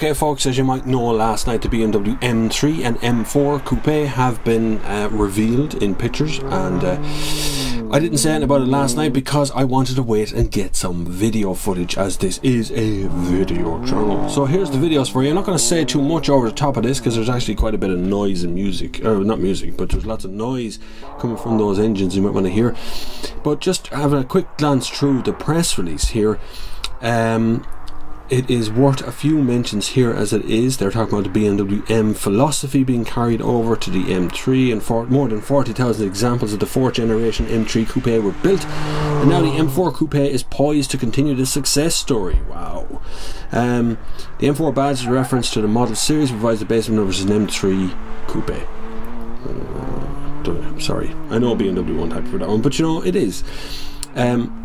Okay, folks, as you might know, last night the BMW M3 and M4 Coupe have been uh, revealed in pictures, and uh, I didn't say anything about it last night because I wanted to wait and get some video footage, as this is a video channel. So here's the videos for you. I'm not going to say too much over the top of this because there's actually quite a bit of noise and music, or not music, but there's lots of noise coming from those engines you might want to hear. But just having a quick glance through the press release here. Um, it is worth a few mentions here as it is. They're talking about the BMW M philosophy being carried over to the M3, and for more than 40,000 examples of the fourth generation M3 Coupe were built, and now the M4 Coupe is poised to continue the success story. Wow. Um, the M4 badge is a reference to the model series, provides the base numbers an M3 Coupe. Uh, sorry, I know BMW won't type for that one, but you know, it is. Um,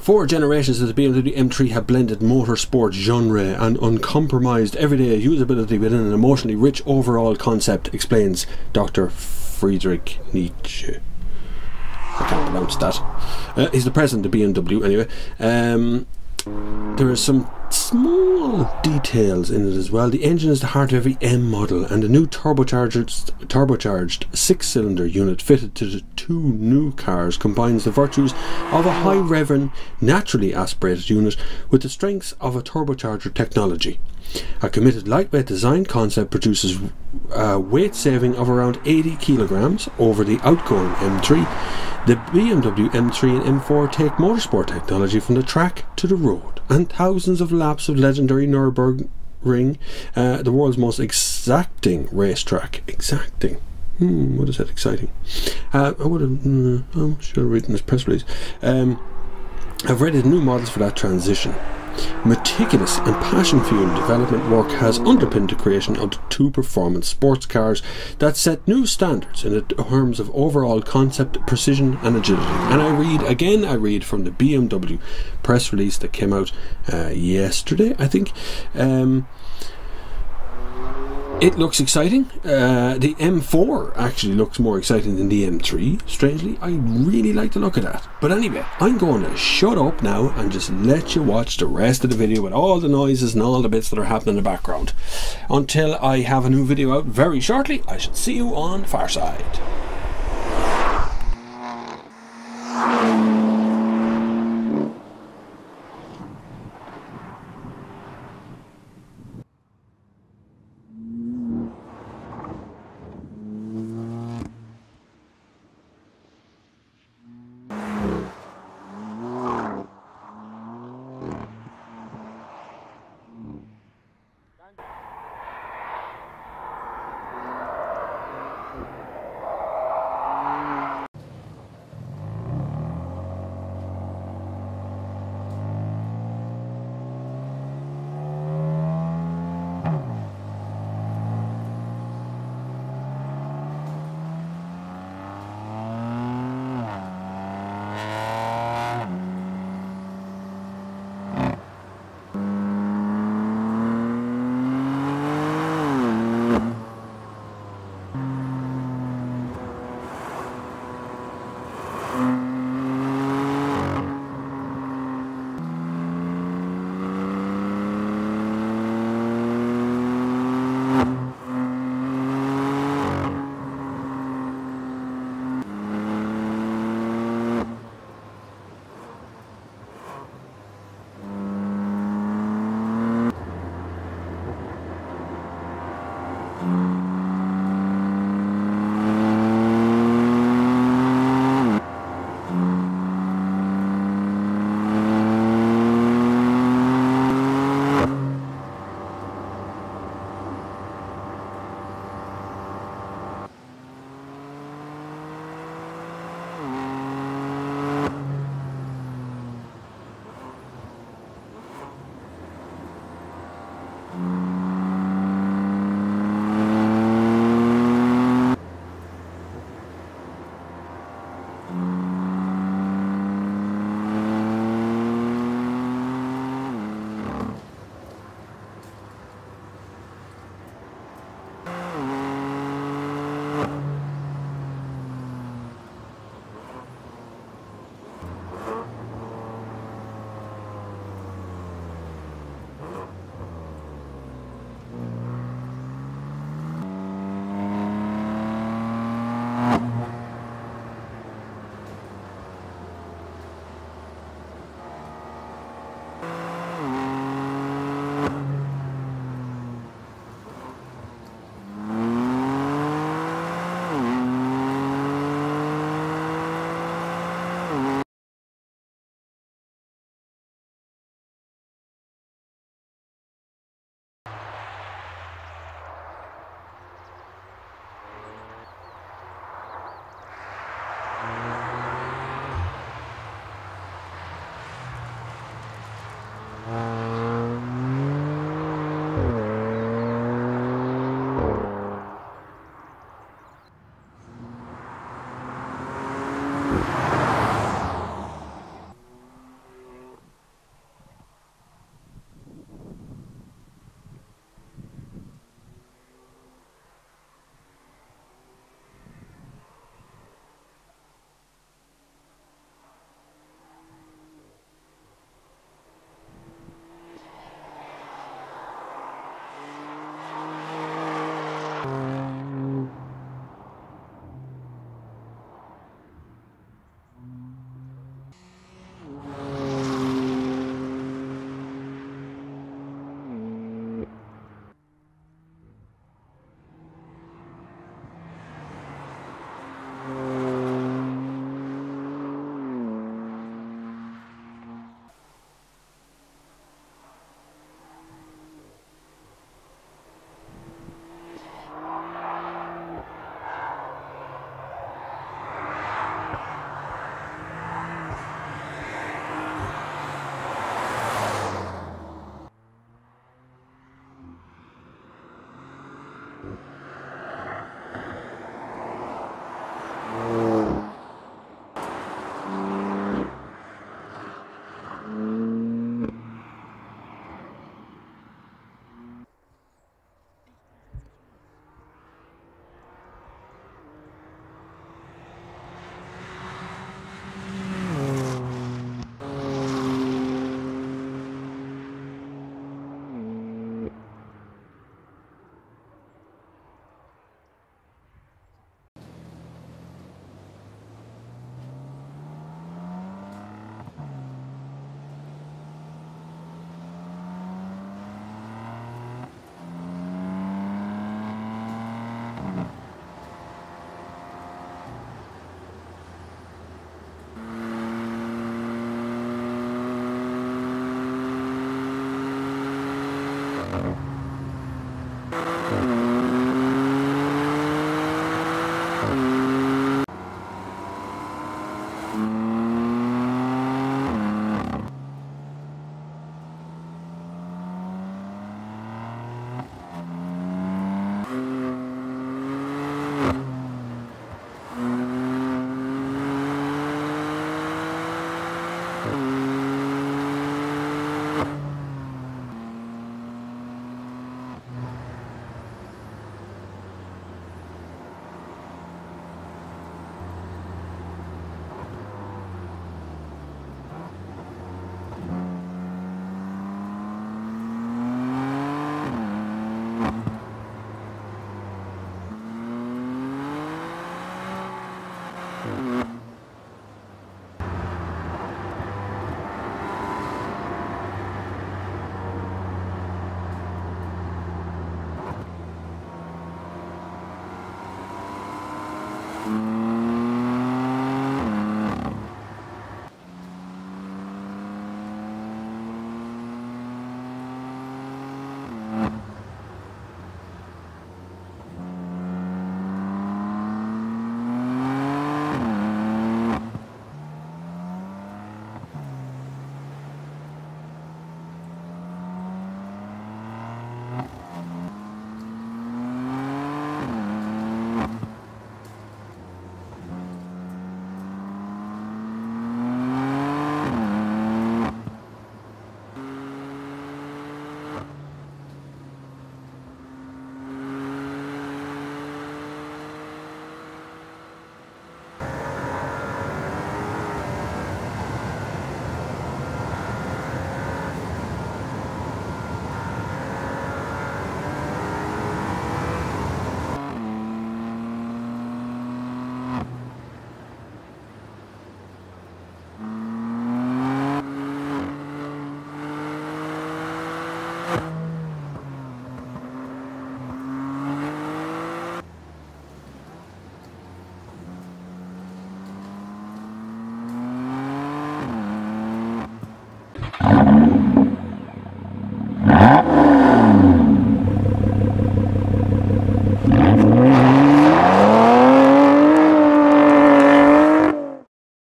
Four generations of the BMW M3 have blended motorsport genre and uncompromised everyday usability within an emotionally rich overall concept, explains Dr. Friedrich Nitschke. I can't pronounce that. Uh, he's the president of BMW, anyway. Um, there are some small details in it as well. The engine is the heart of every M model, and a new turbocharged, turbocharged six-cylinder unit fitted to the two new cars combines the virtues of a high-revving, naturally aspirated unit with the strengths of a turbocharger technology. A committed lightweight design concept produces a weight saving of around 80 kilograms over the outgoing M3. The BMW M3 and M4 take motorsport technology from the track to the road, and thousands of laps of legendary Nürburgring, uh, the world's most exacting racetrack. Exacting. Hmm, what is that exciting? Uh, I would have. Mm, oh, should have written this press release. Um, I've read new models for that transition. Meticulous and passion-fueled development work has underpinned the creation of the two performance sports cars that set new standards in terms of overall concept, precision and agility. And I read, again I read from the BMW press release that came out uh, yesterday, I think. Um, it looks exciting. Uh, the M4 actually looks more exciting than the M3. Strangely, I really like the look of that. But anyway, I'm going to shut up now and just let you watch the rest of the video with all the noises and all the bits that are happening in the background. Until I have a new video out very shortly, I shall see you on far you. Side. you